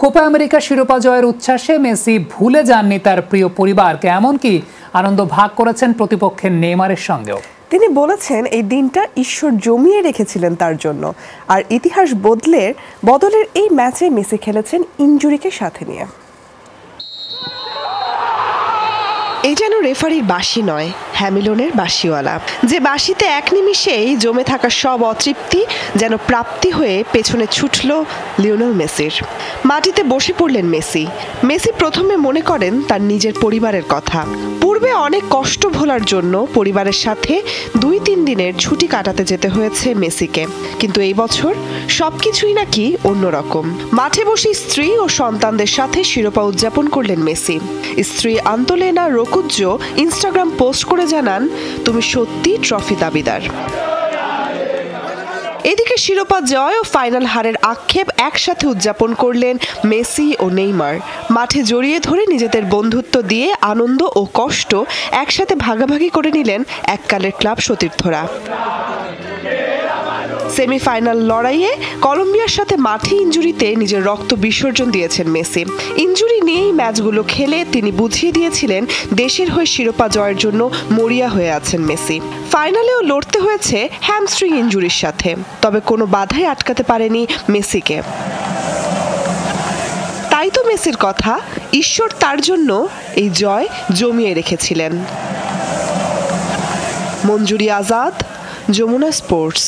Copa America শিরোপা জয়ের উচ্ছ্বাসে Messi ভুলে যাননি তার প্রিয় পরিবারকে, এমনকি আনন্দ ভাগ করেছেন প্রতিপক্ষের নেইমারের সঙ্গেও। তিনি বলেছেন, এই দিনটা ঈশ্বর জমিয়ে রেখেছিলেন তার জন্য। আর ইতিহাস বদলে বদলের এই ম্যাচে মেসি খেলেছেন ইঞ্জুরিকে সাথে নিয়ে। এই যেন রেফারির বাসি নয়, হ্যামিলনের বাসিওয়ালা। যে বাসিতে এক নিমিষেই জমে থাকা সব অতৃপ্তি যেন প্রাপ্তি হয়ে পেছনে ছুটল লিওনেল মেসির। মাটিতে বসে পড়লেন মেসি। মেসি প্রথমে মনে করেন তার নিজের পরিবারের কথা। পূর্বে অনেক কষ্ট ভোলার জন্য পরিবারের সাথে দুই তিন দিনের ছুটি কাটাতে যেতে হয়েছে মেসিকে। কিন্তু এই বছর সবকিছুই নাকি অন্যরকম। মাঠে বসে স্ত্রী ও সন্তানদের সাথে শিরোপা উদযাপন করলেন মেসি। স্ত্রী আন্তলেনা রকুজ্জো ইনস্টাগ্রাম পোস্ট করে জানান, তুমি সত্যি ট্রফি দাবিদার। এদিকে শিরোপা জয় ও ফাইনাল হারের আক্ষেপ একসাথে উদযাপন করলেন মেসি ও নেইমার। মাঠে জড়িয়ে ধরে নিজেদের বন্ধুত্ব দিয়ে আনন্দ ও কষ্ট একসাথে ভাগাভাগি করে নিলেন এককালের ক্লাব সতীর্থরা। সেমিফাইনাল লড়াইয়ে কলম্বিয়ার সাথে মাঠে ইঞ্জুরিতে নিজের রক্ত বিসর্জন দিয়েছেন মেসি। ইঞ্জুরি নিয়েই ম্যাচগুলো খেলে তিনি বুঝিয়ে দিয়েছিলেন দেশের হয়ে শিরোপা জয়ের জন্য মরিয়া হয়ে আছেন মেসি। ফাইনালেও লড়তে হয়েছে হ্যামস্ট্রিং ইঞ্জুরির সাথে, তবে কোনো বাধাই আটকাতে পারেনি মেসিকে। তাই তো মেসির কথা, ঈশ্বর তার জন্য এই জয় জমিয়ে রেখেছিলেন। মঞ্জুরি আজাদ, যমুনা স্পোর্টস।